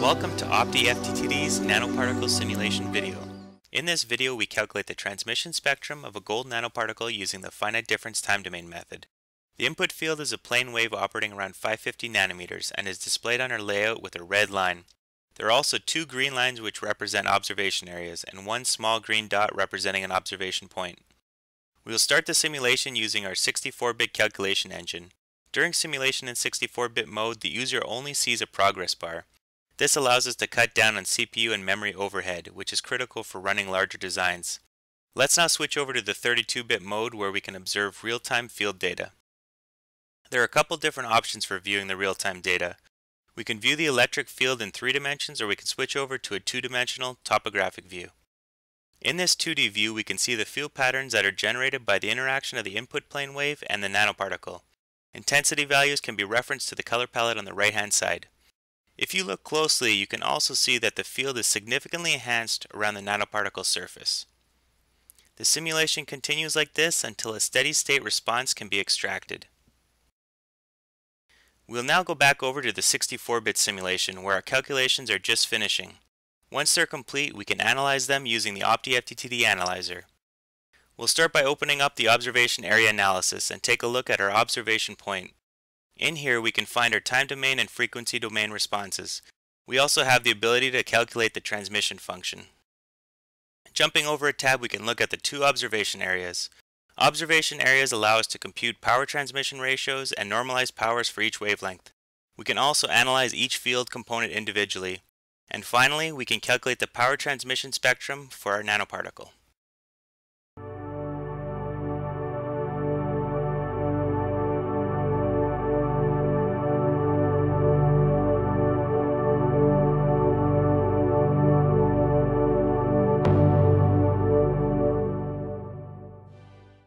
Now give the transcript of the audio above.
Welcome to OptiFDTD's nanoparticle simulation video. In this video we calculate the transmission spectrum of a gold nanoparticle using the finite difference time domain method. The input field is a plane wave operating around 550 nanometers and is displayed on our layout with a red line. There are also two green lines which represent observation areas and one small green dot representing an observation point. We will start the simulation using our 64-bit calculation engine. During simulation in 64-bit mode, the user only sees a progress bar. This allows us to cut down on CPU and memory overhead, which is critical for running larger designs. Let's now switch over to the 32-bit mode where we can observe real-time field data. There are a couple different options for viewing the real-time data. We can view the electric field in three dimensions or we can switch over to a two-dimensional topographic view. In this 2D view we can see the field patterns that are generated by the interaction of the input plane wave and the nanoparticle. Intensity values can be referenced to the color palette on the right hand side. If you look closely you can also see that the field is significantly enhanced around the nanoparticle surface. The simulation continues like this until a steady state response can be extracted. We'll now go back over to the 64-bit simulation where our calculations are just finishing. Once they're complete, we can analyze them using the OptiFDTD analyzer. We'll start by opening up the observation area analysis and take a look at our observation point. In here we can find our time domain and frequency domain responses. We also have the ability to calculate the transmission function. Jumping over a tab we can look at the two observation areas. Observation areas allow us to compute power transmission ratios and normalize powers for each wavelength. We can also analyze each field component individually. And finally, we can calculate the power transmission spectrum for our nanoparticle.